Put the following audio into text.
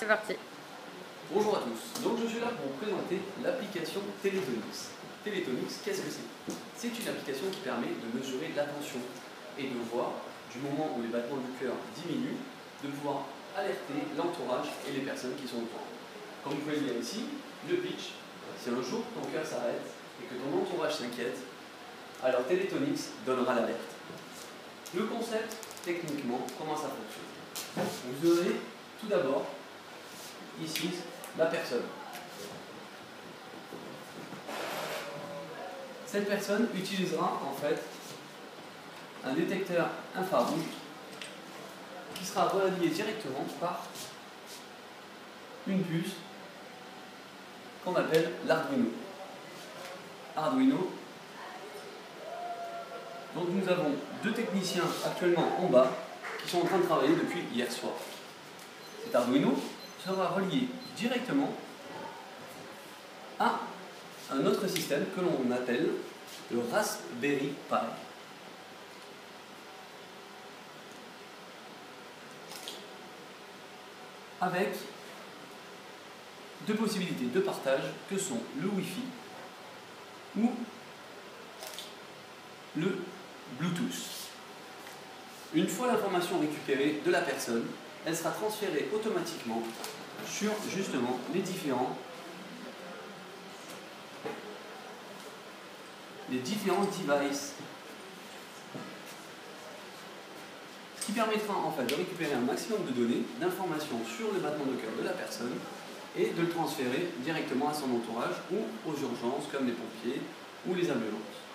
C'est parti. Bonjour à tous, donc je suis là pour vous présenter l'application Teletonix. Teletonix, qu'est-ce que c'est? C'est une application qui permet de mesurer l'attention et de voir, du moment où les battements du cœur diminuent, de pouvoir alerter l'entourage et les personnes qui sont autour. Comme vous pouvez le lire ici, le pitch, si un jour ton cœur s'arrête et que ton entourage s'inquiète, alors Teletonix donnera l'alerte. Le concept, techniquement, comment ça fonctionne? Vous aurez tout d'abord ici la personne. Cette personne utilisera en fait un détecteur infrarouge qui sera relié directement par une puce qu'on appelle l'Arduino. Arduino. Donc nous avons deux techniciens actuellement en bas qui sont en train de travailler depuis hier soir. Cet Arduino sera relié directement à un autre système que l'on appelle le Raspberry Pi. Avec deux possibilités de partage que sont le Wi-Fi ou le Bluetooth. Une fois l'information récupérée de la personne, elle sera transférée automatiquement sur justement les différents les devices. Ce qui permettra en de récupérer un maximum de données, d'informations sur le battement de cœur de la personne et de le transférer directement à son entourage ou aux urgences comme les pompiers ou les ambulances.